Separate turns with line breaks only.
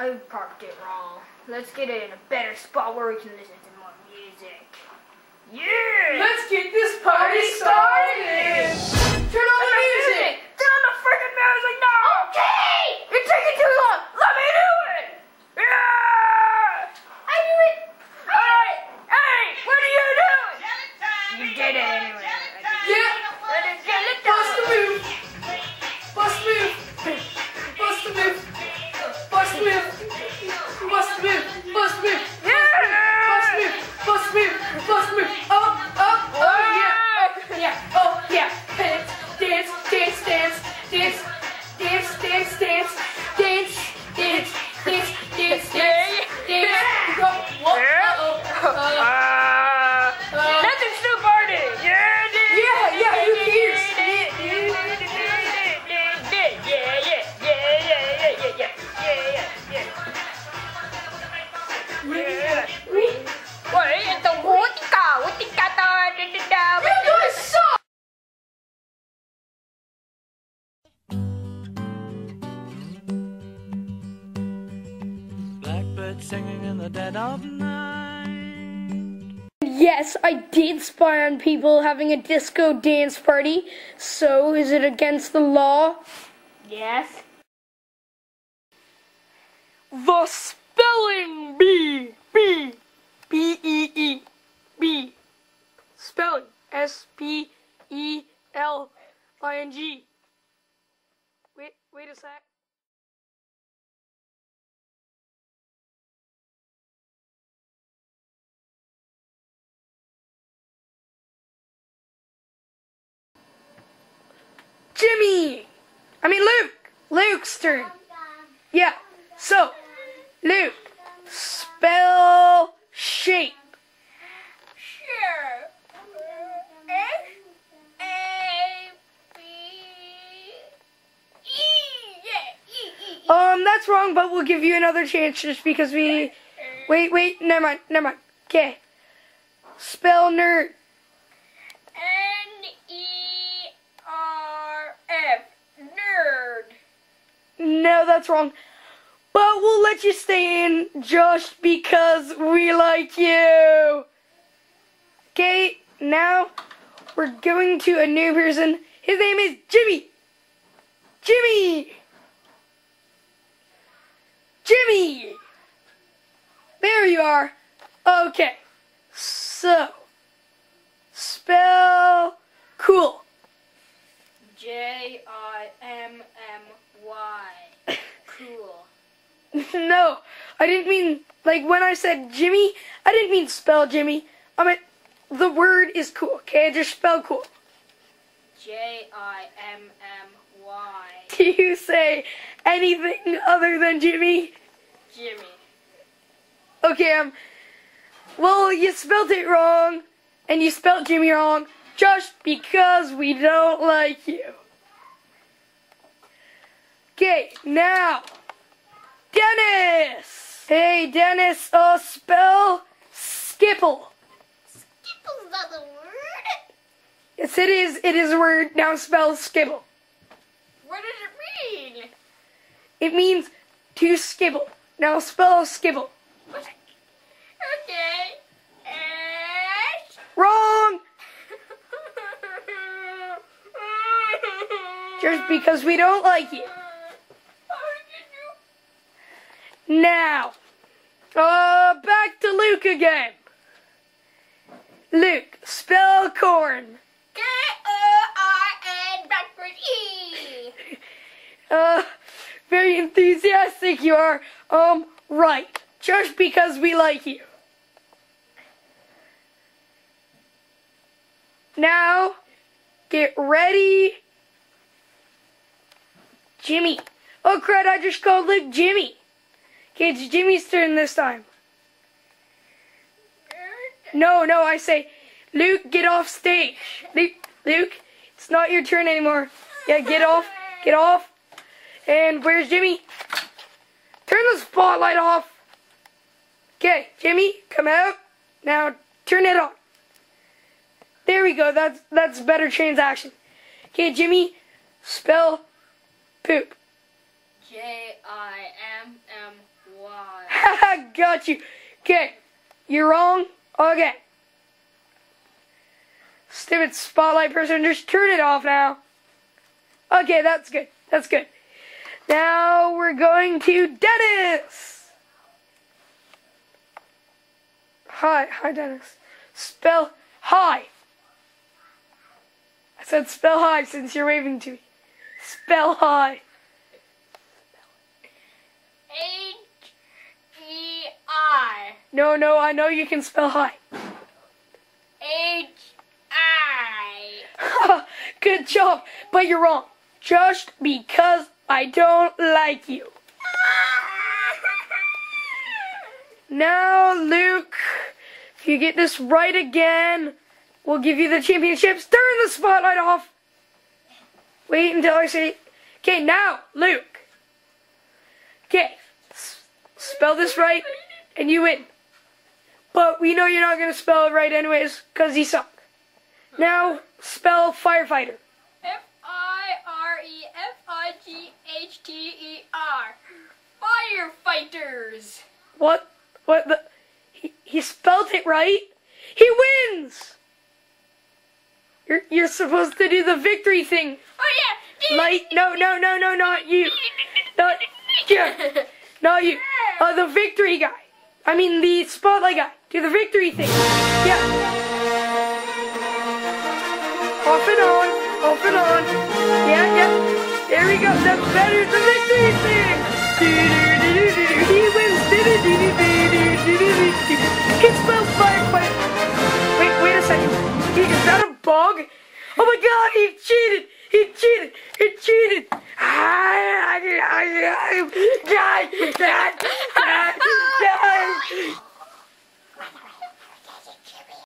I parked it wrong. Let's get it in a better spot where we can listen to more music. Yeah!
Let's get this party started! Turn on the music!
Turn on the freaking music now!
Singing in the dead of night.
Yes, I did spy on people having a disco dance party. So, is it against the law?
Yes.
The spelling bee. B. B E E. B. Spelling. S P E L I N G. Wait, wait a sec. I mean, Luke! Luke's turn. Yeah. So, Luke, spell shape.
Sure. S A B E. Yeah, E E E.
Um, that's wrong, but we'll give you another chance just because we. Wait, wait, never mind, never mind. Okay. Spell nerd.
N E R F.
No, that's wrong. But we'll let you stay in just because we like you. Okay, now we're going to a new person. His name is Jimmy. Jimmy. Jimmy. There you are. Okay. So, spell cool.
J I M M Y. Cool.
No, I didn't mean like when I said Jimmy, I didn't mean spell Jimmy. I meant the word is cool, okay? Just spell cool.
J I M M Y.
Do you say anything other than Jimmy?
Jimmy.
Okay, um well you spelled it wrong and you spelled Jimmy wrong just because we don't like you. Okay, now Dennis! Hey Dennis, uh spell skipple.
Skipple's not the word.
Yes, it is. It is a word. Now spell skibble.
What does it mean?
It means to skibble. Now spell skibble.
Okay. S.
Wrong! Just because we don't like you. Now, uh, back to Luke again. Luke, spell corn.
K O R N backward E.
Uh, very enthusiastic you are. Um, right. Just because we like you. Now, get ready. Jimmy. Oh crud, I just called Luke Jimmy. Okay, it's Jimmy's turn this time. No, no, I say, Luke, get off stage. Luke, Luke, it's not your turn anymore. Yeah, get off, get off. And where's Jimmy? Turn the spotlight off. Okay, Jimmy, come out. Now turn it on. There we go. That's that's better transaction. Okay, Jimmy, spell poop.
J I M M
Y.
Haha, got you. Okay, you're wrong. Okay. Stupid spotlight person, just turn it off now. Okay, that's good. That's good. Now we're going to Dennis. Hi, hi, Dennis. Spell hi. I said spell hi since you're waving to me. Spell hi.
H E I.
No, no, I know you can spell hi.
H I.
Good job, but you're wrong. Just because I don't like you. Now, Luke, if you get this right again, we'll give you the championships. Turn the spotlight off. Wait until I say. Okay, now, Luke. Okay, s- spell this right, and you win. But we know you're not going to spell it right anyways, because you suck. Now, spell firefighter.
F I R E F I G H T E R. Firefighters.
What? What the? He, he spelled it right. He wins. You're you're supposed to do the victory thing. Light. No, no, no, no, not you. Not yeah, Not you. Uh, the victory guy. I mean, the spotlight guy. Do the victory thing. Yeah. Off and on. Off and on. Yeah, yeah. There we go. That's better. The victory thing. He wins. Kids spell firefight. Wait, wait a second. Is that a bug? Oh my god, he cheated! He cheated! He cheated! I, I, I, I, die! Die! Die! Die!